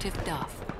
objective Duff.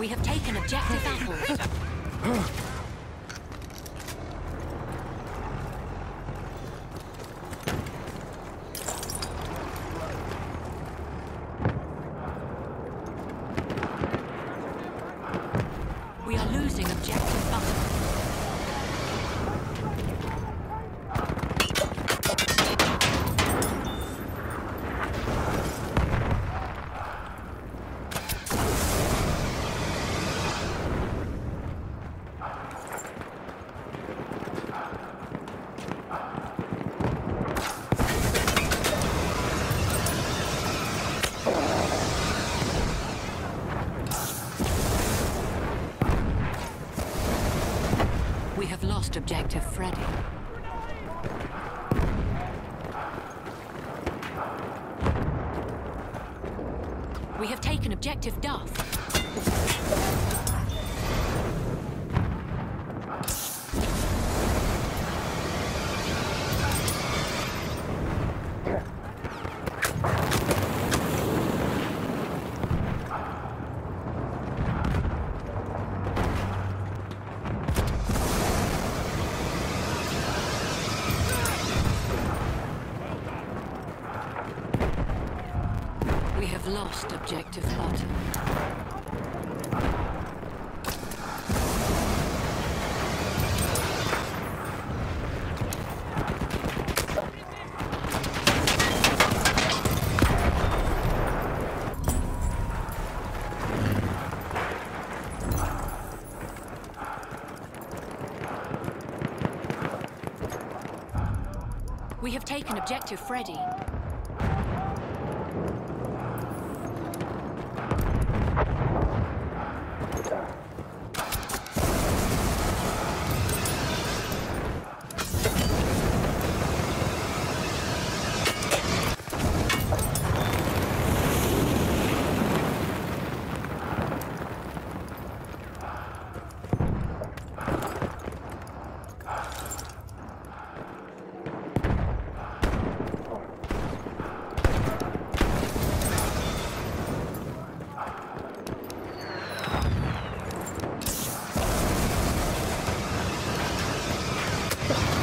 We have taken objective apples. We are losing objective butter. We have Freddy. We have taken objective Duff. We have lost objective butter. We have taken objective Freddy. Oh.